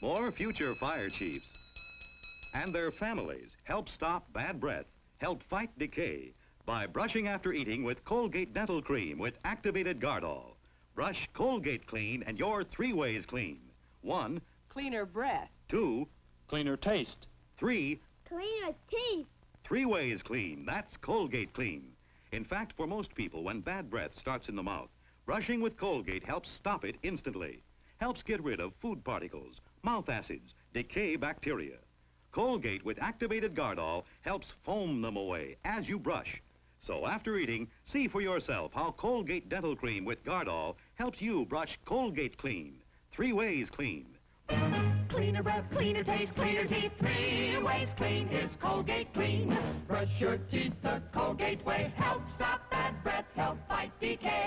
more future fire chiefs. And their families help stop bad breath, help fight decay by brushing after eating with Colgate Dental Cream with activated Gardol. Brush Colgate clean and you're three ways clean. One, Cleaner breath. two, Cleaner taste. three, Cleaner teeth. Three ways clean. That's Colgate clean. In fact, for most people, when bad breath starts in the mouth, brushing with Colgate helps stop it instantly. Helps get rid of food particles, mouth acids, decay bacteria. Colgate with activated Gardol helps foam them away as you brush. So after eating, see for yourself how Colgate Dental Cream with Gardol helps you brush Colgate clean. Three ways clean. Cleaner breath, cleaner taste, cleaner teeth. Three ways clean is Colgate Clean. Brush your teeth the Colgate way. Help stop bad breath, help fight decay.